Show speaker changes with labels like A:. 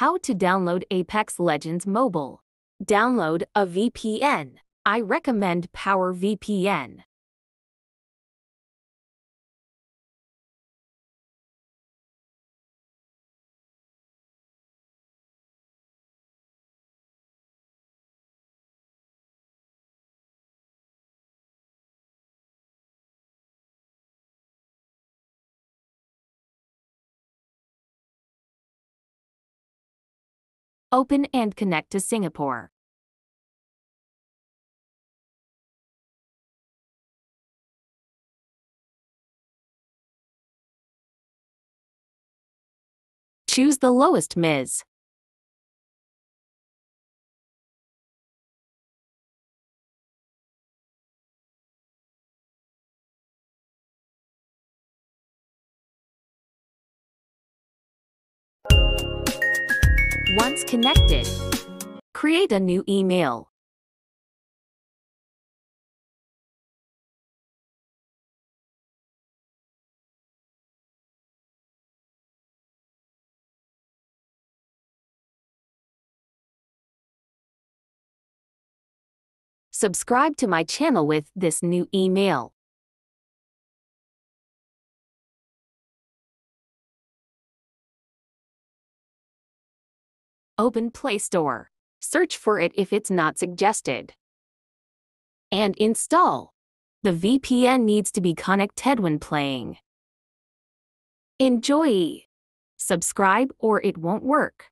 A: How to download Apex Legends Mobile. Download a VPN. I recommend Power Open and connect to Singapore. Choose the lowest MIS. Once connected, create a new email. Subscribe to my channel with this new email. Open Play Store. Search for it if it's not suggested. And install. The VPN needs to be connected when playing. Enjoy! Subscribe or it won't work.